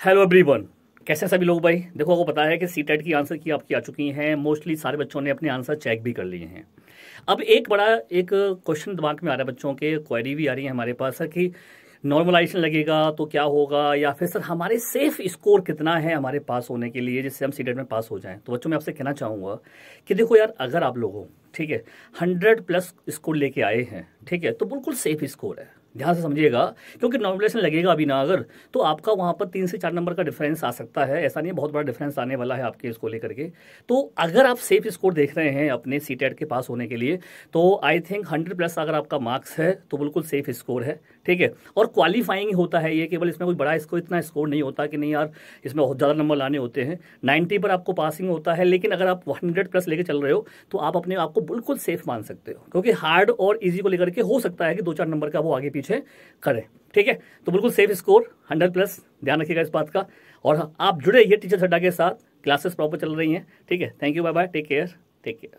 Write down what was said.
Hello everyone कैसे हैं सभी लोग भाई? देखो, आपको पता है कि सी टेट की आंसर की आपकी आ चुकी हैं। मोस्टली सारे बच्चों ने अपने आंसर चेक भी कर लिए हैं। अब एक बड़ा, एक क्वेश्चन दिमाग में आ रहा है बच्चों के। क्वेरी भी आ रही है हमारे पास, सर, कि नॉर्मलाइजेशन लगेगा तो क्या होगा? या फिर, सर, हमारे सेफ़ स्कोर कितना है हमारे पास होने के लिए, जिससे हम सी में पास हो जाएँ? तो बच्चों, मैं आपसे कहना चाहूँगा कि देखो यार, अगर आप लोगों, ठीक है हंड्रेड प्लस स्कोर लेके आए हैं, ठीक है तो बिल्कुल सेफ़ स्कोर है। ध्यान से समझिएगा, क्योंकि नॉमिनेशन लगेगा अभी ना अगर तो आपका वहाँ पर तीन से चार नंबर का डिफरेंस आ सकता है। ऐसा नहीं बहुत बड़ा डिफरेंस आने वाला है आपके इसको लेकर के। तो अगर आप सेफ़ स्कोर देख रहे हैं अपने सी के पास होने के लिए तो आई थिंक हंड्रेड प्लस अगर आपका मार्क्स है तो बिल्कुल सेफ़ स्कोर है, ठीक है? और क्वालिफाइंग होता है, ये केवल इसमें कोई बड़ा स्कोर इतना स्कोर नहीं होता कि नहीं यार, इसमें बहुत ज़्यादा नंबर लाने होते हैं। नाइन्टी पर आपको पासिंग होता है, लेकिन अगर आप हंड्रेड प्लस लेकर चल रहे हो तो आप अपने आप को बिल्कुल सेफ़ मान सकते हो, क्योंकि हार्ड और ईजी को लेकर के हो सकता है कि दो चार नंबर का वो आगे पीछे करें। ठीक है? तो बिल्कुल सेफ़ स्कोर हंड्रेड प्लस ध्यान रखिएगा इस बात का। और आप जुड़े ये टीचर सड्डा के साथ। क्लासेस प्रॉपर चल रही हैं। ठीक है? Thank you bye bye take care take care